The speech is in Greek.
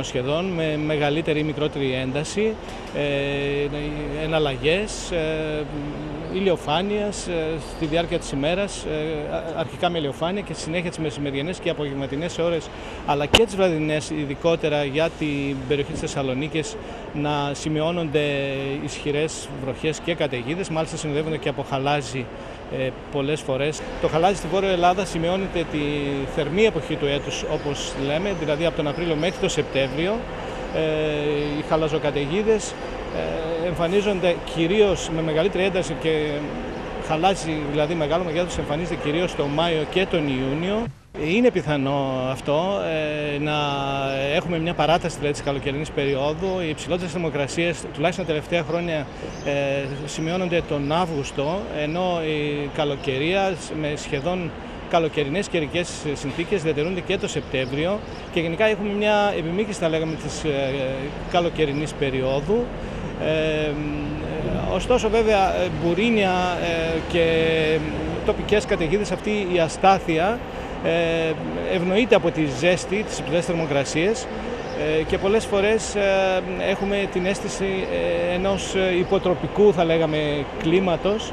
σχεδόν με μεγαλύτερη ή μικρότερη ένταση, ε, εναλλαγές, ε, ηλιοφάνειας ε, στη διάρκεια της ημέρας, ε, αρχικά με ηλιοφάνεια και στη συνέχεια τις μεσημεριανές και απογευματινές ώρες, αλλά και τις βραδινές, ειδικότερα για την περιοχή της Θεσσαλονίκης, να σημειώνονται ισχυρές βροχές και καταιγίδες, μάλιστα συνοδεύονται και από χαλάζι ε, πολλές φορές. Το χαλάζι στη Βόρεια Ελλάδα σημειώνεται τη θερμή εποχή του έτους, όπως λέμε, δηλαδή από τον Απρίλιο μέχρι τον Σεπτέμβριο. Ε, οι χαλαζοκαταιγίδες ε, εμφανίζονται κυρίως με μεγαλύτερη ένταση και χαλάζι, δηλαδή μεγάλο μεγέθος, εμφανίζεται κυρίως τον Μάιο και τον Ιούνιο. Είναι πιθανό αυτό ε, να έχουμε μια παράταση δηλαδή, της καλοκαιρινής περίοδου. Οι υψηλότερες θερμοκρασίες, τουλάχιστον τα τελευταία χρόνια, ε, σημειώνονται τον Αύγουστο, ενώ η καλοκαιρία με σχεδόν καλοκαιρινές καιρικές συνθήκες διατηρούνται και το Σεπτέμβριο και γενικά έχουμε μια επιμήκυση, θα λέγαμε, της ε, καλοκαιρινής περίοδου. Ε, ωστόσο βέβαια μπουρίνια ε, και τοπικές καταιγίδες αυτή η αστάθεια ε, ευνοείται από τη ζέστη, τις υψηλές θερμοκρασίες ε, και πολλές φορές ε, έχουμε την αίσθηση ενός υποτροπικού θα λέγαμε κλίματος